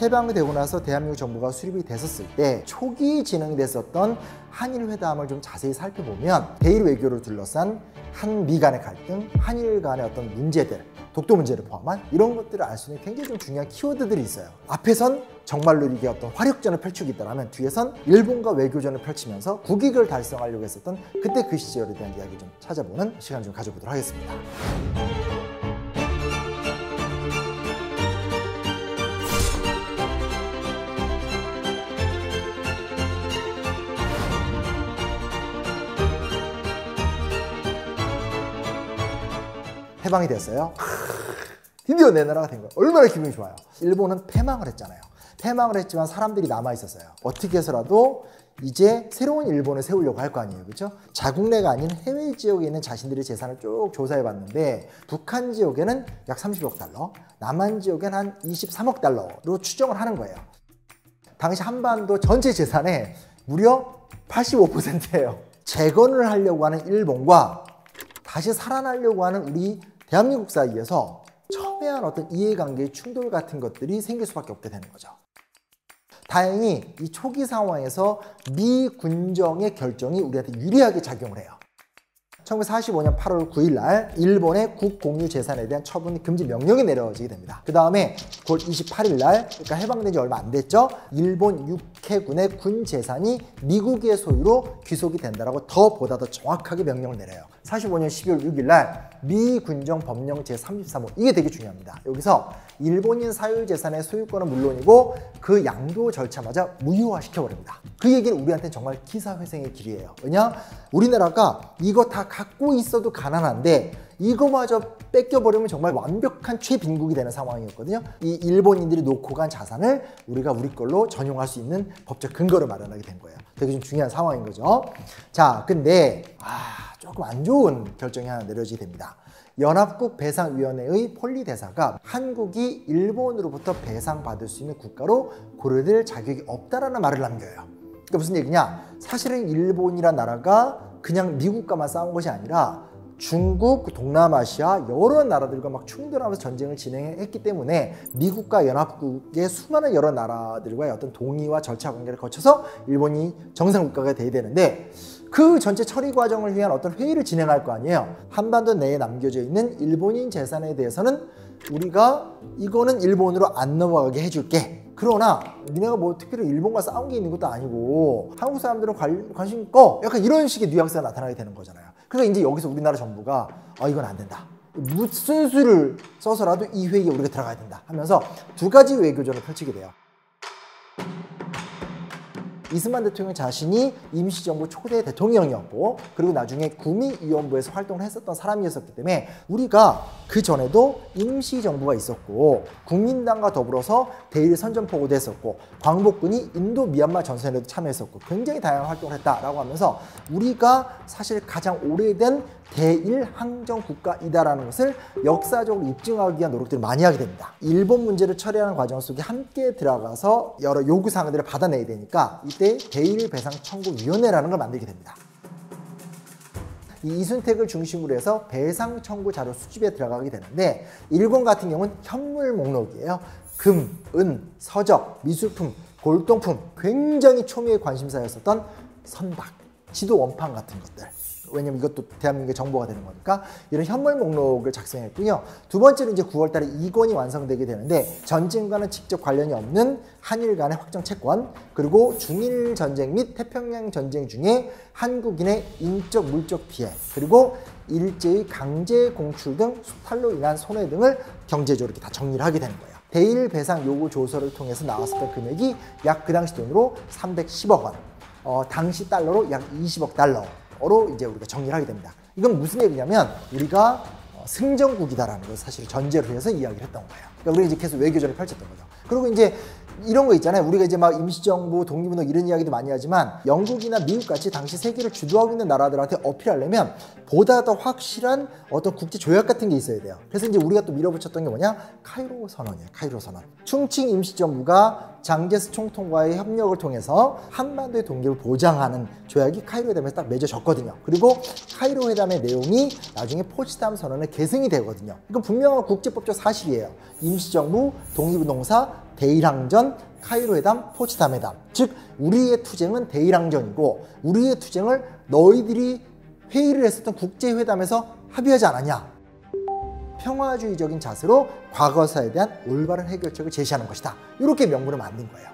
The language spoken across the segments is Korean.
해방되고 나서 대한민국 정부가 수립이 됐었을 때 초기 진행됐었던 한일 회담을 좀 자세히 살펴보면 대일 외교를 둘러싼 한미 간의 갈등, 한일 간의 어떤 문제들, 독도 문제를 포함한 이런 것들을 알 수 있는 굉장히 좀 중요한 키워드들이 있어요. 앞에선 정말로 이게 어떤 화력전을 펼치고 있다면 뒤에선 일본과 외교전을 펼치면서 국익을 달성하려고 했었던 그때 그 시절에 대한 이야기 좀 찾아보는 시간 좀 가져보도록 하겠습니다. 해방이 됐어요. 드디어 내 나라가 된 거예요. 얼마나 기분이 좋아요. 일본은 패망을 했잖아요. 패망을 했지만 사람들이 남아 있었어요. 어떻게 해서라도 이제 새로운 일본을 세우려고 할 거 아니에요. 그렇죠? 자국 내가 아닌 해외 지역에 있는 자신들의 재산을 쭉 조사해 봤는데 북한 지역에는 약 30억 달러, 남한 지역에는 한 23억 달러로 추정을 하는 거예요. 당시 한반도 전체 재산의 무려 85%예요. 재건을 하려고 하는 일본과 다시 살아나려고 하는 우리 대한민국 사이에서 첨예한 어떤 이해관계 충돌 같은 것들이 생길 수밖에 없게 되는 거죠. 다행히 이 초기 상황에서 미 군정의 결정이 우리한테 유리하게 작용을 해요. 1945년 8월 9일 날 일본의 국공유 재산에 대한 처분 금지 명령이 내려지게 됩니다. 그 다음에 9월 28일 날 그러니까 해방된 지 얼마 안 됐죠. 일본 육 해군의 군 재산이 미국의 소유로 귀속이 된다라고 더 보다 더 정확하게 명령을 내려요. 45년 12월 6일 날 미군정 법령 제33호 이게 되게 중요합니다. 여기서 일본인 사유 재산의 소유권은 물론이고 그 양도 절차마저 무효화시켜 버립니다. 그 얘기는 우리한테 정말 기사회생의 길이에요. 왜냐? 우리나라가 이거 다 갖고 있어도 가난한데 이거마저 뺏겨버리면 정말 완벽한 최빈국이 되는 상황이었거든요. 이 일본인들이 놓고 간 자산을 우리가 우리 걸로 전용할 수 있는 법적 근거를 마련하게 된 거예요. 되게 좀 중요한 상황인 거죠. 자, 근데 아, 조금 안 좋은 결정이 하나 내려지게 됩니다. 연합국 배상위원회의 폴리 대사가 한국이 일본으로부터 배상받을 수 있는 국가로 고려될 자격이 없다라는 말을 남겨요. 그러니까 무슨 얘기냐? 사실은 일본이란 나라가 그냥 미국과만 싸운 것이 아니라 중국, 동남아시아 여러 나라들과 막 충돌하면서 전쟁을 진행했기 때문에 미국과 연합국의 수많은 여러 나라들과의 어떤 동의와 절차 관계를 거쳐서 일본이 정상 국가가 돼야 되는데 그 전체 처리 과정을 위한 어떤 회의를 진행할 거 아니에요. 한반도 내에 남겨져 있는 일본인 재산에 대해서는 우리가 이거는 일본으로 안 넘어가게 해줄게. 그러나 니네가 뭐 특별히 일본과 싸운 게 있는 것도 아니고 한국 사람들은 관, 관심 있고 약간 이런 식의 뉘앙스가 나타나게 되는 거잖아요. 그러니까 이제 여기서 우리나라 정부가 아 이건 안 된다. 무슨 수를 써서라도 이 회의에 우리가 들어가야 된다 하면서 두 가지 외교전을 펼치게 돼요. 이승만 대통령 자신이 임시정부 초대 대통령이었고 그리고 나중에 구미위원부에서 활동을 했었던 사람이었기 때문에 우리가 그 전에도 임시정부가 있었고 국민당과 더불어서 대일 선전포고도 했었고 광복군이 인도 미얀마 전선에도 참여했었고 굉장히 다양한 활동을 했다라고 하면서 우리가 사실 가장 오래된 대일 항정 국가이다라는 것을 역사적으로 입증하기 위한 노력들을 많이 하게 됩니다. 일본 문제를 처리하는 과정 속에 함께 들어가서 여러 요구 사항들을 받아내야 되니까 이때 대일 배상 청구 위원회라는 걸 만들게 됩니다. 이 이순택을 중심으로 해서 배상 청구 자료 수집에 들어가게 되는데 일본 같은 경우는 현물 목록이에요. 금, 은, 서적, 미술품, 골동품 굉장히 초미의 관심사였었던 선박, 지도 원판 같은 것들 왜냐면 이것도 대한민국의 정보가 되는 거니까 이런 현물 목록을 작성했고요. 두 번째는 이제 9월 달에 2권이 완성되게 되는데 전쟁과는 직접 관련이 없는 한일 간의 확정 채권 그리고 중일 전쟁 및 태평양 전쟁 중에 한국인의 인적 물적 피해 그리고 일제의 강제 공출 등 수탈로 인한 손해 등을 경제적으로 이렇게 다 정리를 하게 되는 거예요. 대일 배상 요구 조서를 통해서 나왔었던 금액이 약 그 당시 돈으로 310억 원, 어, 당시 달러로 약 20억 달러 어로 이제 우리가 정리를 하게 됩니다. 이건 무슨 얘기냐면 우리가 어, 승전국이다라는 걸 사실 전제로 해서 이야기를 했던 거예요. 그러니까 우리가 이제 계속 외교전을 펼쳤던 거죠. 그리고 이제 이런 거 있잖아요. 우리가 이제 막 임시정부, 독립운동 이런 이야기도 많이 하지만 영국이나 미국 같이 당시 세계를 주도하고 있는 나라들한테 어필하려면 보다 더 확실한 어떤 국제 조약 같은 게 있어야 돼요. 그래서 이제 우리가 또 밀어붙였던 게 뭐냐? 카이로 선언이에요. 카이로 선언. 충칭 임시정부가 장제스 총통과의 협력을 통해서 한반도의 동기를 보장하는 조약이 카이로 회담에서 딱 맺어졌거든요. 그리고 카이로 회담의 내용이 나중에 포츠담 선언에 계승이 되거든요. 이건 분명한 국제법적 사실이에요. 임시정부, 독립운동사, 대일항전, 카이로 회담, 포츠 담 회담. 즉 우리의 투쟁은 대일항전이고 우리의 투쟁을 너희들이 회의를 했었던 국제회담에서 합의하지 않았냐. 평화주의적인 자세로 과거사에 대한 올바른 해결책을 제시하는 것이다. 이렇게 명분을 만든 거예요.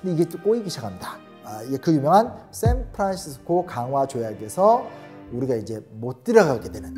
근데 이게 또 꼬이기 시작합니다. 아, 이게 그 유명한 샌프란시스코 강화 조약에서 우리가 이제 못 들어가게 되는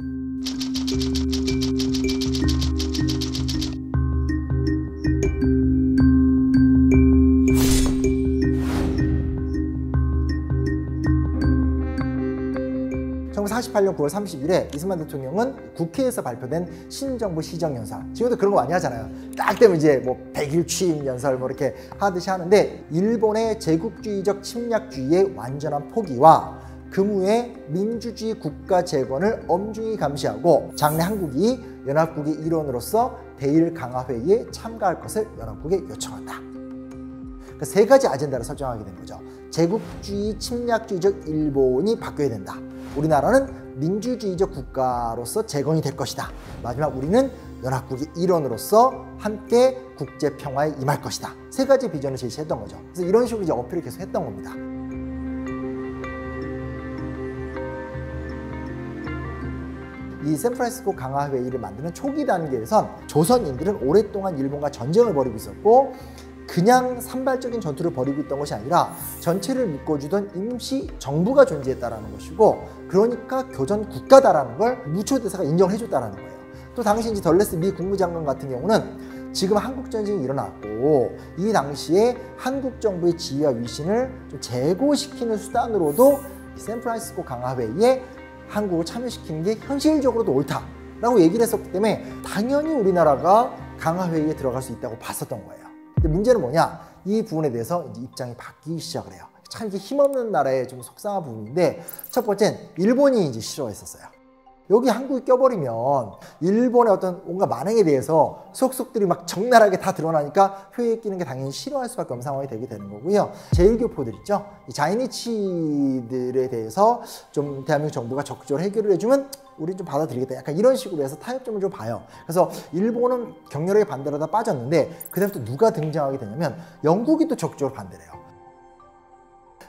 1948년 9월 30일에 이승만 대통령은 국회에서 발표된 신정부 시정연설. 지금도 그런 거 많이 하잖아요. 딱 되면 이제 뭐 100일 취임 연설 뭐 이렇게 하듯이 하는데 일본의 제국주의적 침략주의의 완전한 포기와 금후의 민주주의 국가 재건을 엄중히 감시하고 장래 한국이 연합국의 일원으로서 대일 강화 회의에 참가할 것을 연합국에 요청한다. 그러니까 세 가지 아젠다를 설정하게 된 거죠. 제국주의 침략주의적 일본이 바뀌어야 된다. 우리나라는 민주주의적 국가로서 재건이 될 것이다. 마지막 우리는 연합국의 일원으로서 함께 국제 평화에 임할 것이다. 세 가지 비전을 제시했던 거죠. 그래서 이런 식으로 이제 어필을 계속 했던 겁니다. 이 샌프란시스코 강화 회의를 만드는 초기 단계에선 조선인들은 오랫동안 일본과 전쟁을 벌이고 있었고 그냥 산발적인 전투를 벌이고 있던 것이 아니라 전체를 묶어주던 임시 정부가 존재했다라는 것이고 그러니까 교전 국가다라는 걸 무초 대사가 인정해 줬다라는 거예요. 또 당시 이제 덜레스 미 국무장관 같은 경우는 지금 한국 전쟁이 일어났고 이 당시에 한국 정부의 지위와 위신을 좀 제고시키는 수단으로도 샌프란시스코 강화회의에 한국을 참여시키는 게 현실적으로도 옳다라고 얘기를 했었기 때문에 당연히 우리나라가 강화회의에 들어갈 수 있다고 봤었던 거예요. 근데 문제는 뭐냐? 이 부분에 대해서 이제 입장이 바뀌기 시작을 해요. 참 이게 힘없는 나라의 좀 속상한 부분인데 첫 번째는 일본이 이제 싫어했었어요. 여기 한국이 껴버리면 일본의 어떤 뭔가 만행에 대해서 속속들이 막 적나라하게 다 드러나니까 표에 끼는 게 당연히 싫어할 수밖에 없는 상황이 되게 되는 거고요. 제1교포들 있죠. 자이니치들에 대해서 좀 대한민국 정부가 적극적으로 해결을 해주면 우리 좀 받아들이겠다. 약간 이런 식으로 해서 타협점을 좀 봐요. 그래서 일본은 격렬하게 반대를 하다 빠졌는데 그다음부터 누가 등장하게 되냐면 영국이 또 적극적으로 반대를 해요.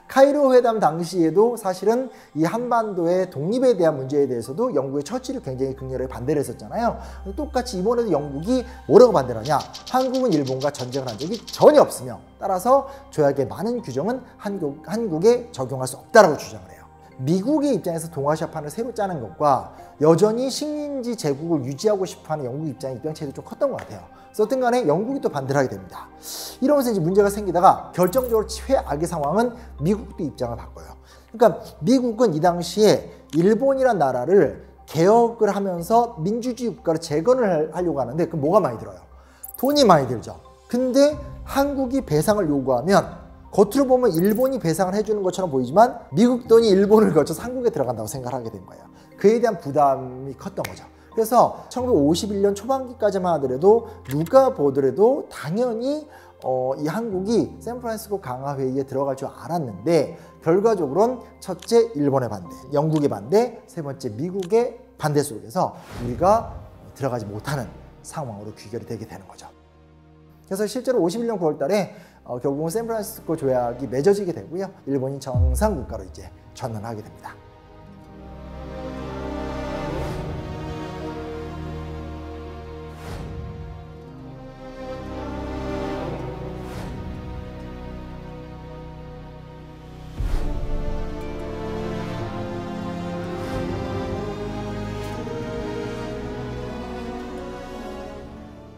카이로 회담 당시에도 사실은 이 한반도의 독립에 대한 문제에 대해서도 영국의 처치를 굉장히 극렬하게 반대를 했었잖아요. 똑같이 이번에도 영국이 뭐라고 반대를 하냐? 한국은 일본과 전쟁을 한 적이 전혀 없으며 따라서 조약의 많은 규정은 한국, 한국에 적용할 수 없다라고 주장을 해요. 미국의 입장에서 동아시아판을 새로 짜는 것과 여전히 식민지 제국을 유지하고 싶어하는 영국 입장의 입장 차이도 좀 컸던 것 같아요. 어떤 간에 영국이 또 반대를 하게 됩니다. 이러면서 이제 문제가 생기다가 결정적으로 최악의 상황은 미국도 입장을 바꿔요. 그러니까 미국은 이 당시에 일본이란 나라를 개혁을 하면서 민주주의 국가로 재건을 하려고 하는데 그 뭐가 많이 들어요? 돈이 많이 들죠. 근데 한국이 배상을 요구하면 겉으로 보면 일본이 배상을 해주는 것처럼 보이지만 미국 돈이 일본을 거쳐서 한국에 들어간다고 생각하게 된 거예요. 그에 대한 부담이 컸던 거죠. 그래서 1951년 초반기까지만 하더라도 누가 보더라도 당연히 어, 이 한국이 샌프란시스코 강화 회의에 들어갈 줄 알았는데 결과적으로는 첫째 일본의 반대, 영국의 반대, 세 번째 미국의 반대 속에서 우리가 들어가지 못하는 상황으로 귀결이 되게 되는 거죠. 그래서 실제로 51년 9월 달에 어, 결국은 샌프란시스코 조약이 맺어지게 되고요. 일본이 정상 국가로 이제 전환하게 됩니다.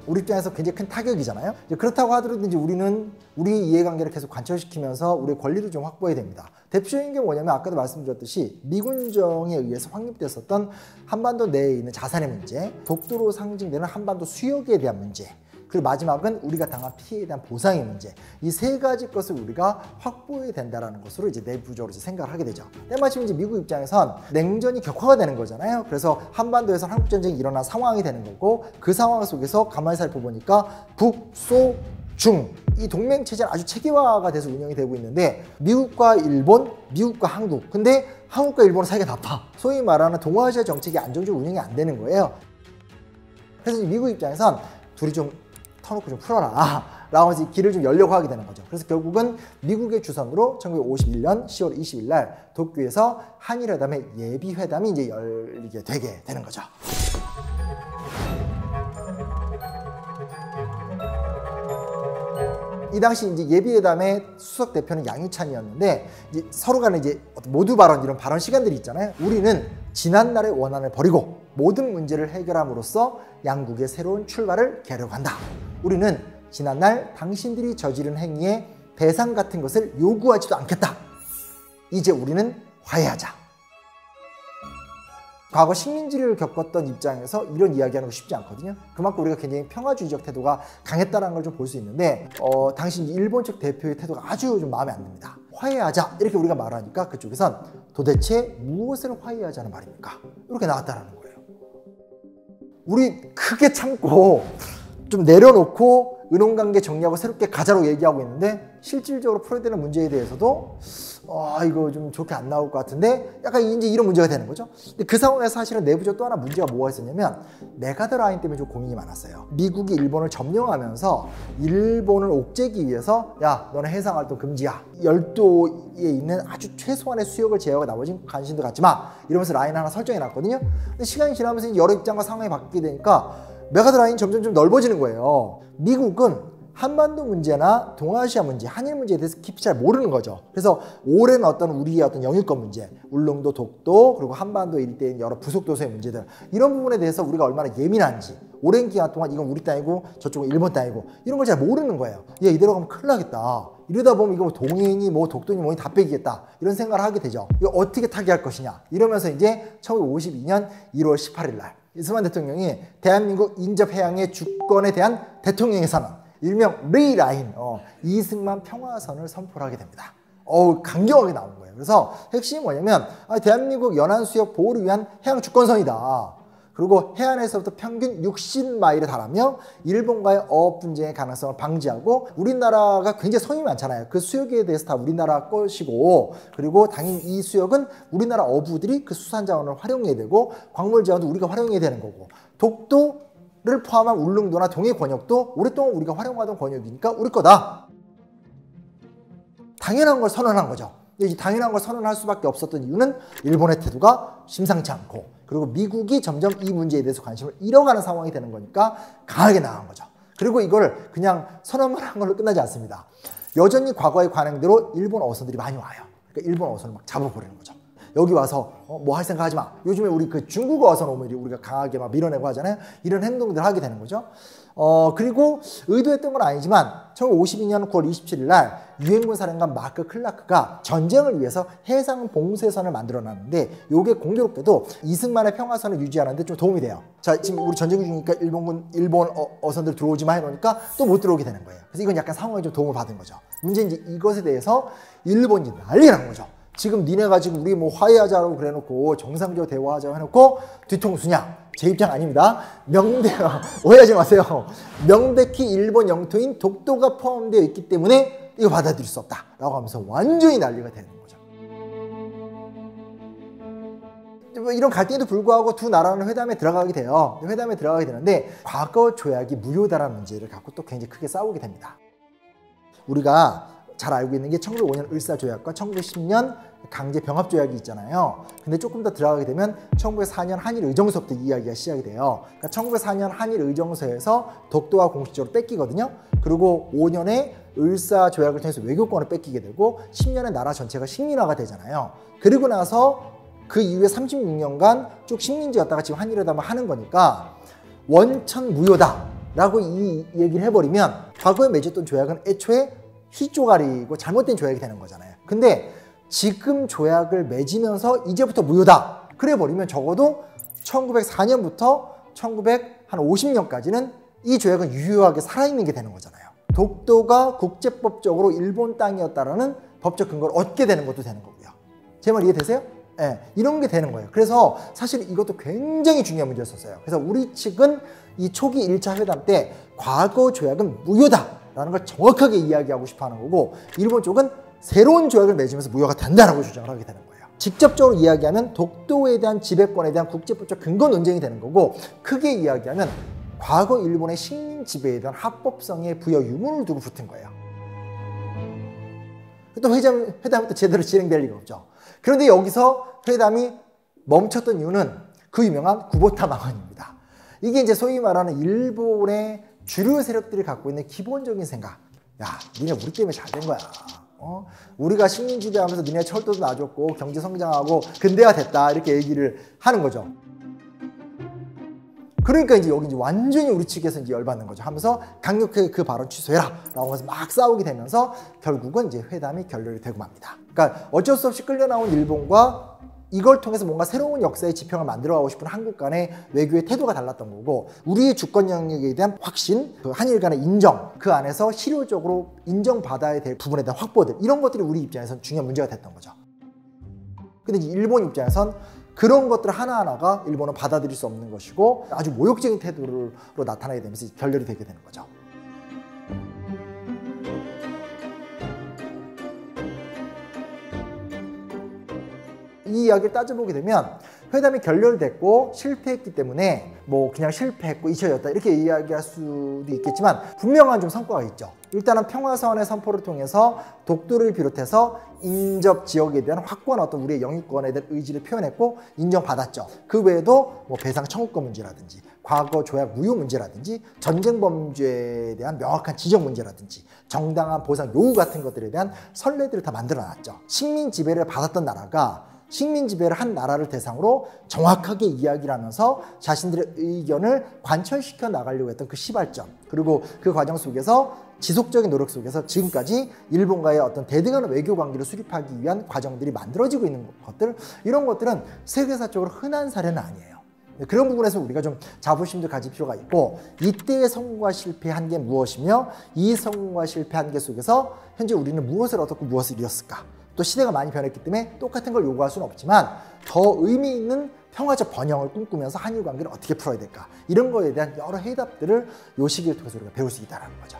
우리 입장에서 굉장히 큰 타격이잖아요. 그렇다고 하더라도 이제 우리는 우리 이해관계를 계속 관철시키면서 우리의 권리를 좀 확보해야 됩니다. 대표적인 게 뭐냐면 아까도 말씀드렸듯이 미군정에 의해서 확립됐었던 한반도 내에 있는 자산의 문제, 독도로 상징되는 한반도 수역에 대한 문제, 그리고 마지막은 우리가 당한 피해에 대한 보상의 문제 이 세 가지 것을 우리가 확보해야 된다는 것으로 이제 내부적으로 이제 생각을 하게 되죠. 때마침 이제 미국 입장에선 냉전이 격화가 되는 거잖아요. 그래서 한반도에서 한국 전쟁이 일어난 상황이 되는 거고 그 상황 속에서 가만히 살펴보니까 북, 소, 중 이 동맹 체제는 아주 체계화가 돼서 운영이 되고 있는데 미국과 일본, 미국과 한국. 근데 한국과 일본은 사이가 나빠. 소위 말하는 동아시아 정책이 안정적으로 운영이 안 되는 거예요. 그래서 미국 입장에선 둘이 좀 터놓고 좀 풀어라. 라고 해서 길을 좀 열려고 하게 되는 거죠. 그래서 결국은 미국의 주선으로 1951년 10월 20일 날 도쿄에서 한일회담의 예비회담이 이제 열리게 되게 되는 거죠. 이 당시 이제 예비회담의 수석 대표는 양유찬이었는데 이제 서로 간에 이제 모두 발언 이런 발언 시간들이 있잖아요. 우리는 지난 날의 원한을 버리고 모든 문제를 해결함으로써 양국의 새로운 출발을 개려간다. 우리는 지난날 당신들이 저지른 행위에 배상 같은 것을 요구하지도 않겠다. 이제 우리는 화해하자. 과거 식민지를 겪었던 입장에서 이런 이야기하는 거 쉽지 않거든요. 그만큼 우리가 굉장히 평화주의적 태도가 강했다는 걸 좀 볼 수 있는데 어, 당시 일본 측 대표의 태도가 아주 좀 마음에 안 듭니다. 화해하자 이렇게 우리가 말하니까 그쪽에선 도대체 무엇을 화해하자는 말입니까? 이렇게 나왔다는 거예요. 우리 크게 참고 좀 내려놓고 은원관계 정리하고 새롭게 가자로 얘기하고 있는데 실질적으로 풀어야 되는 문제에 대해서도 아 이거 좀 좋게 안 나올 것 같은데 약간 이제 이런 문제가 되는 거죠. 근데 그 상황에서 사실은 내부적 또 하나 문제가 뭐가 있었냐면 맥아더 라인 때문에 좀 고민이 많았어요. 미국이 일본을 점령하면서 일본을 옥죄기 위해서 야 너네 해상 활동 금지야. 열도에 있는 아주 최소한의 수역을 제어하고 나머지 관심도 갖지 마. 이러면서 라인 하나 설정해 놨거든요. 근데 시간이 지나면서 여러 입장과 상황이 바뀌게 되니까 맥아더 라인이 점점 좀 넓어지는 거예요. 미국은 한반도 문제나 동아시아 문제, 한일 문제에 대해서 깊이 잘 모르는 거죠. 그래서 오랜 어떤 우리의 어떤 영유권 문제, 울릉도, 독도, 그리고 한반도 일대의 여러 부속도서의 문제들 이런 부분에 대해서 우리가 얼마나 예민한지 오랜 기간 동안 이건 우리 땅이고 저쪽은 일본 땅이고 이런 걸 잘 모르는 거예요. 얘 이대로 가면 큰일 나겠다. 이러다 보면 이거 동해니 뭐 독도니 뭐니 다 뺏기겠다. 이런 생각을 하게 되죠. 이거 어떻게 타개할 것이냐. 이러면서 이제 1952년 1월 18일 날 이스만 대통령이 대한민국 인접해양의 주권에 대한 대통령의 선언 일명 레이라인 어, 이승만 평화선을 선포를 하게 됩니다. 어우 강경하게 나온 거예요. 그래서 핵심이 뭐냐면 아, 대한민국 연안 수역 보호를 위한 해양 주권선이다. 그리고 해안에서부터 평균 60마일에 달하며 일본과의 어업 분쟁의 가능성을 방지하고 우리나라가 굉장히 성이 많잖아요. 그 수역에 대해서 다 우리나라 것이고 그리고 당연히 이 수역은 우리나라 어부들이 그 수산 자원을 활용해야 되고 광물 자원도 우리가 활용해야 되는 거고 독도 를 포함한 울릉도나 동해 권역도 오랫동안 우리가 활용하던 권역이니까 우리 거다. 당연한 걸 선언한 거죠. 이 당연한 걸 선언할 수밖에 없었던 이유는 일본의 태도가 심상치 않고 그리고 미국이 점점 이 문제에 대해서 관심을 잃어가는 상황이 되는 거니까 강하게 나간 거죠. 그리고 이걸 그냥 선언만 한 걸로 끝나지 않습니다. 여전히 과거의 관행대로 일본 어선들이 많이 와요. 그러니까 일본 어선을 막 잡아버리는 거죠. 여기 와서 어, 뭐할 생각 하지 마. 요즘에 우리 그 중국어 어선 오면 우리가 강하게 막 밀어내고 하잖아요. 이런 행동들 하게 되는 거죠. 어, 그리고 의도했던 건 아니지만 1952년 9월 27일 날 유엔군 사령관 마크 클라크가 전쟁을 위해서 해상 봉쇄선을 만들어 놨는데 요게 공교롭게도 이승만의 평화선을 유지하는데 좀 도움이 돼요. 자, 지금 우리 전쟁 중이니까 일본군 일본 어, 선들 들어오지 마 해놓으니까 또 못 들어오게 되는 거예요. 그래서 이건 약간 상황에 좀 도움을 받은 거죠. 문제는 이제 이것에 대해서 일본이 난리가 난 거죠. 지금 니네가 지금 우리 뭐 화해하자고 그래놓고 정상적으로 대화하자고 해놓고 뒤통수냐? 제 입장 아닙니다. 명백 오해하지 마세요. 명백히 일본 영토인 독도가 포함되어 있기 때문에 이거 받아들일 수 없다 라고 하면서 완전히 난리가 되는 거죠. 뭐 이런 갈등에도 불구하고 두 나라는 회담에 들어가게 돼요. 회담에 들어가게 되는데 과거 조약이 무효다라는 문제를 갖고 또 굉장히 크게 싸우게 됩니다. 우리가 잘 알고 있는 게 1905년 을사조약과 1910년 강제 병합 조약이 있잖아요. 근데 조금 더 들어가게 되면 1904년 한일 의정서부터 이야기가 시작이 돼요. 그러니까 1904년 한일 의정서에서 독도가 공식적으로 뺏기거든요. 그리고 5년에 을사 조약을 통해서 외교권을 뺏기게 되고 10년에 나라 전체가 식민화가 되잖아요. 그리고 나서 그 이후에 36년간 쭉 식민지였다가 지금 한일회담을 하는 거니까 원천 무효다라고 이 얘기를 해버리면 과거에 맺었던 조약은 애초에 휘조가리고 잘못된 조약이 되는 거잖아요. 근데 지금 조약을 맺으면서 이제부터 무효다. 그래 버리면 적어도 1904년부터 1950년까지는 이 조약은 유효하게 살아있는 게 되는 거잖아요. 독도가 국제법적으로 일본 땅이었다라는 법적 근거를 얻게 되는 것도 되는 거고요. 제 말 이해되세요? 네, 이런 게 되는 거예요. 그래서 사실 이것도 굉장히 중요한 문제였었어요. 그래서 우리 측은 이 초기 1차 회담 때 과거 조약은 무효다. 된다라는 걸 정확하게 이야기하고 싶어 하는 거고 일본 쪽은 새로운 조약을 맺으면서 무효가 된다라고 주장을 하게 되는 거예요. 직접적으로 이야기하면 독도에 대한 지배권에 대한 국제법적 근거 논쟁이 되는 거고 크게 이야기하면 과거 일본의 식민 지배에 대한 합법성의 부여 유무를 두고 붙은 거예요. 또 회담, 회담이 또 제대로 진행될 리가 없죠. 그런데 여기서 회담이 멈췄던 이유는 그 유명한 구보타 망언입니다. 이게 이제 소위 말하는 일본의 주류 세력들이 갖고 있는 기본적인 생각. 야, 니네 우리 때문에 잘 된 거야. 어? 우리가 식민 지배하면서 니네 철도도 놔줬고 경제 성장하고 근대화 됐다 이렇게 얘기를 하는 거죠. 그러니까 이제 여기 이제 완전히 우리 측에서 이제 열받는 거죠. 하면서 강력하게 그 발언 취소해라. 라고 해서 막 싸우게 되면서 결국은 이제 회담이 결렬이 되고 맙니다. 그러니까 어쩔 수 없이 끌려 나온 일본과 이걸 통해서 뭔가 새로운 역사의 지평을 만들어가고 싶은 한국 간의 외교의 태도가 달랐던 거고 우리의 주권 영역에 대한 확신, 그 한일 간의 인정, 그 안에서 실효적으로 인정받아야 될 부분에 대한 확보들 이런 것들이 우리 입장에서는 중요한 문제가 됐던 거죠. 근데 일본 입장에선 그런 것들 하나하나가 일본은 받아들일 수 없는 것이고 아주 모욕적인 태도로 나타나게 되면서 결렬이 되게 되는 거죠. 이 이야기를 따져보게 되면 회담이 결렬됐고 실패했기 때문에 뭐 그냥 실패했고 잊혀졌다 이렇게 이야기할 수도 있겠지만 분명한 좀 성과가 있죠. 일단은 평화선언의 선포를 통해서 독도를 비롯해서 인접 지역에 대한 확고한 어떤 우리의 영유권에 대한 의지를 표현했고 인정받았죠. 그 외에도 뭐 배상 청구권 문제라든지 과거 조약 무효 문제라든지 전쟁 범죄에 대한 명확한 지적 문제라든지 정당한 보상 요구 같은 것들에 대한 선례들을 다 만들어 놨죠. 식민 지배를 받았던 나라가 식민 지배를 한 나라를 대상으로 정확하게 이야기를 하면서 자신들의 의견을 관철시켜 나가려고 했던 그 시발점 그리고 그 과정 속에서 지속적인 노력 속에서 지금까지 일본과의 어떤 대등한 외교 관계를 수립하기 위한 과정들이 만들어지고 있는 것들 이런 것들은 세계사적으로 흔한 사례는 아니에요. 그런 부분에서 우리가 좀 자부심도 가질 필요가 있고 이때의 성공과 실패한 게 무엇이며 이 성공과 실패한 게 속에서 현재 우리는 무엇을 얻었고 무엇을 잃었을까 또 시대가 많이 변했기 때문에 똑같은 걸 요구할 수는 없지만 더 의미 있는 평화적 번영을 꿈꾸면서 한일 관계를 어떻게 풀어야 될까 이런 거에 대한 여러 해답들을 요 시기를 통해서 우리가 배울 수 있다는 거죠.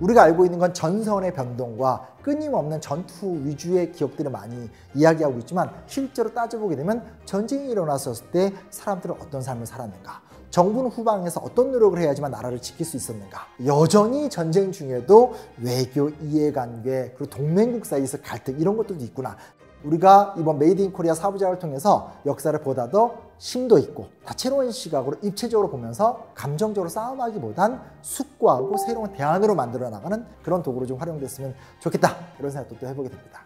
우리가 알고 있는 건 전선의 변동과 끊임없는 전투 위주의 기억들을 많이 이야기하고 있지만 실제로 따져보게 되면 전쟁이 일어났을 때 사람들은 어떤 삶을 살았는가 정부는 후방에서 어떤 노력을 해야지만 나라를 지킬 수 있었는가? 여전히 전쟁 중에도 외교, 이해관계, 그리고 동맹국 사이에서 갈등 이런 것들도 있구나. 우리가 이번 메이드 인 코리아 사부작을 통해서 역사를 보다 더 심도 있고 다채로운 시각으로 입체적으로 보면서 감정적으로 싸움하기보단 숙고하고 새로운 대안으로 만들어 나가는 그런 도구로 좀 활용됐으면 좋겠다 이런 생각도 또 해보게 됩니다.